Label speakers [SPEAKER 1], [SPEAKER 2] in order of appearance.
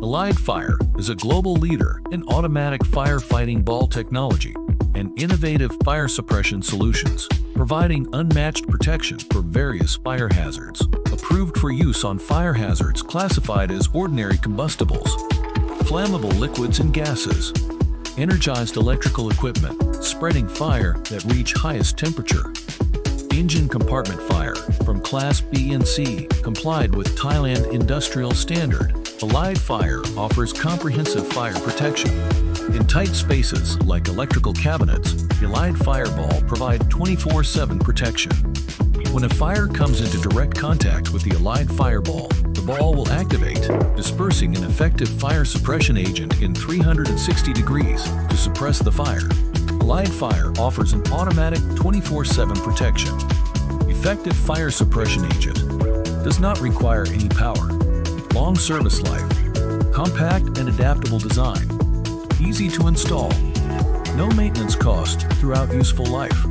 [SPEAKER 1] Elide Fire is a global leader in automatic firefighting ball technology and innovative fire suppression solutions, providing unmatched protection for various fire hazards. Approved for use on fire hazards classified as ordinary combustibles, flammable liquids and gases, energized electrical equipment, spreading fire that reach highest temperature, engine compartment fire from Class B and C complied with Thailand Industrial Standard. Elide Fire offers comprehensive fire protection. In tight spaces like electrical cabinets, Elide Fireball provide 24-7 protection. When a fire comes into direct contact with the Elide Fireball, the ball will activate, dispersing an effective fire suppression agent in 360 degrees to suppress the fire. Elide Fire offers an automatic 24-7 protection. Effective fire suppression agent does not require any power. Long service life, compact and adaptable design, easy to install, no maintenance cost throughout useful life.